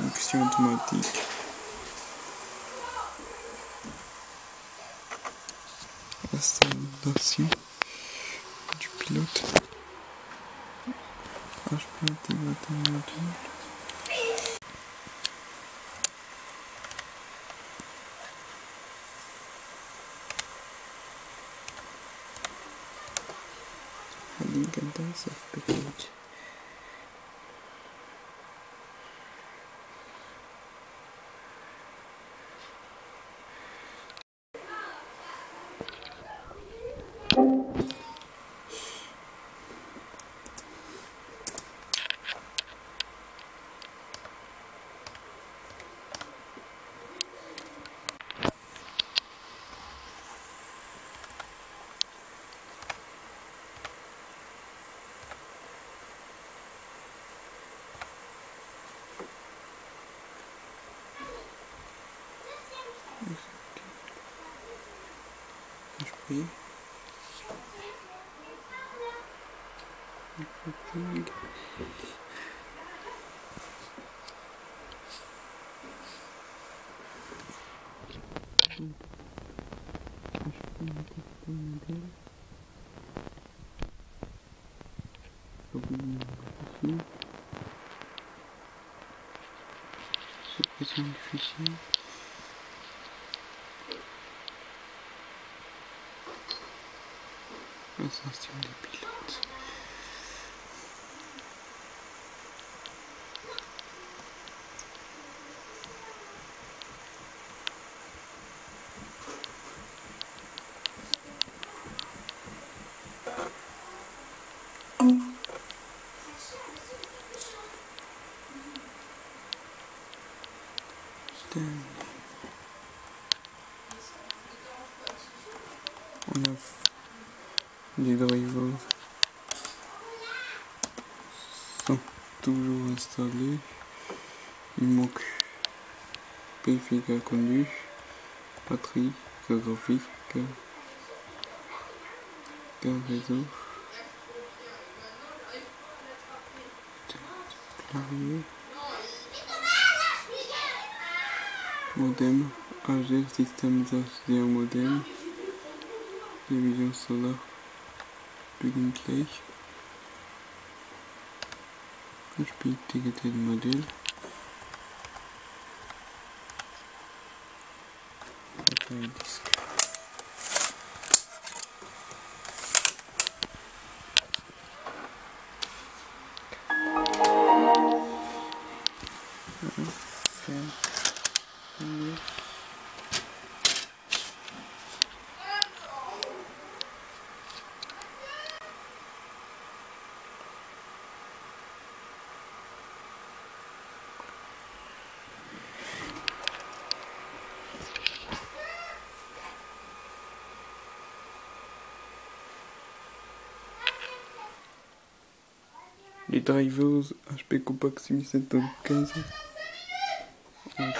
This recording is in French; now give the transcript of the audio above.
Installation automatique. Installation du pilote. HP intégrateur. Link and package. HP. Suppression du fichier. Sensación de piloto. Then, les drivers sont toujours installés. Il manque PFK connu, batterie, graphique, carte réseau, clavier, modem, AG, système HDR modem, télévision solaire. beginnt gleich. Das Digital Modell. Okay, das Okay. Les drivers HP Compact 6715 en